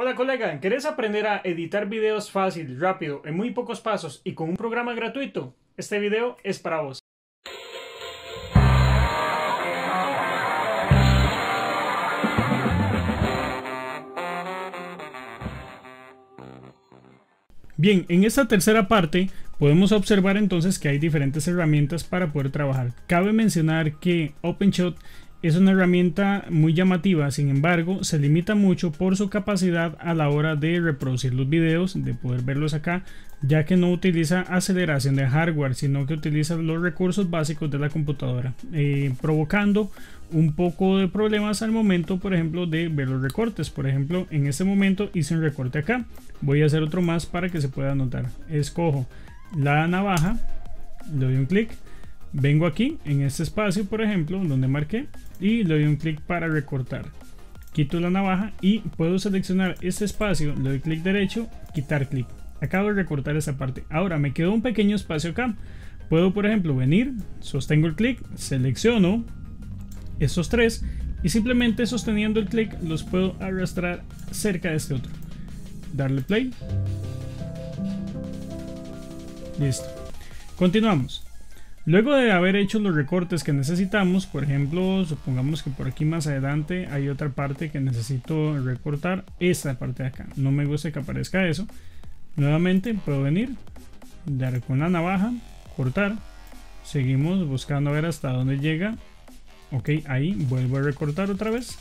Hola colega, ¿querés aprender a editar videos fácil, rápido, en muy pocos pasos y con un programa gratuito? Este video es para vos. Bien, en esta tercera parte podemos observar entonces que hay diferentes herramientas para poder trabajar. Cabe mencionar que OpenShot es una herramienta muy llamativa, sin embargo, se limita mucho por su capacidad a la hora de reproducir los videos, de poder verlos acá, ya que no utiliza aceleración de hardware, sino que utiliza los recursos básicos de la computadora, eh, provocando un poco de problemas al momento, por ejemplo, de ver los recortes. Por ejemplo, en este momento hice un recorte acá, voy a hacer otro más para que se pueda notar. Escojo la navaja, le doy un clic vengo aquí en este espacio por ejemplo donde marqué y le doy un clic para recortar. Quito la navaja y puedo seleccionar este espacio le doy clic derecho quitar clic. Acabo de recortar esa parte. Ahora me quedó un pequeño espacio acá. Puedo por ejemplo venir sostengo el clic selecciono estos tres y simplemente sosteniendo el clic los puedo arrastrar cerca de este otro. Darle play. Listo. Continuamos Luego de haber hecho los recortes que necesitamos, por ejemplo, supongamos que por aquí más adelante hay otra parte que necesito recortar, esta parte de acá. No me gusta que aparezca eso. Nuevamente puedo venir, dar con la navaja, cortar. Seguimos buscando a ver hasta dónde llega. Ok, ahí vuelvo a recortar otra vez.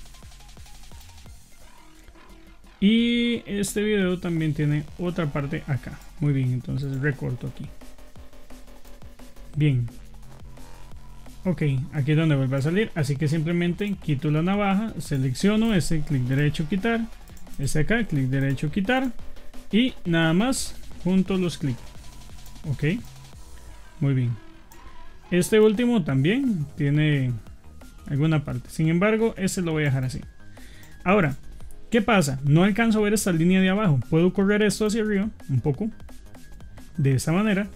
Y este video también tiene otra parte acá. Muy bien, entonces recorto aquí. Bien. Ok, aquí es donde vuelve a salir. Así que simplemente quito la navaja, selecciono ese clic derecho quitar, este acá, clic derecho quitar y nada más junto los clics. Ok, muy bien. Este último también tiene alguna parte. Sin embargo, este lo voy a dejar así. Ahora, ¿qué pasa? No alcanzo a ver esta línea de abajo. Puedo correr esto hacia arriba un poco. De esta manera.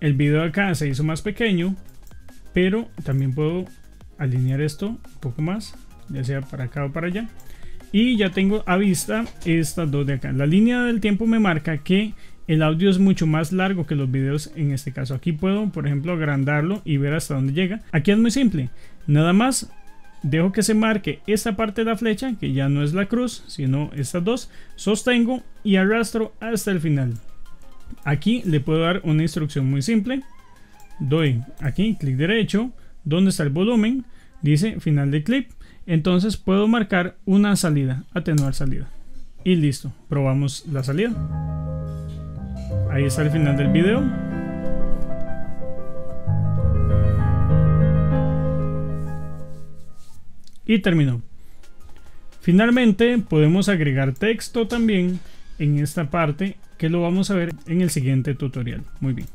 El video acá se hizo más pequeño, pero también puedo alinear esto un poco más, ya sea para acá o para allá. Y ya tengo a vista estas dos de acá. La línea del tiempo me marca que el audio es mucho más largo que los videos en este caso. Aquí puedo, por ejemplo, agrandarlo y ver hasta dónde llega. Aquí es muy simple. Nada más dejo que se marque esta parte de la flecha, que ya no es la cruz, sino estas dos. Sostengo y arrastro hasta el final. Aquí le puedo dar una instrucción muy simple. Doy aquí clic derecho, donde está el volumen, dice final de clip. Entonces puedo marcar una salida, atenuar salida. Y listo, probamos la salida. Ahí está el final del video. Y terminó. Finalmente podemos agregar texto también en esta parte que lo vamos a ver en el siguiente tutorial. Muy bien.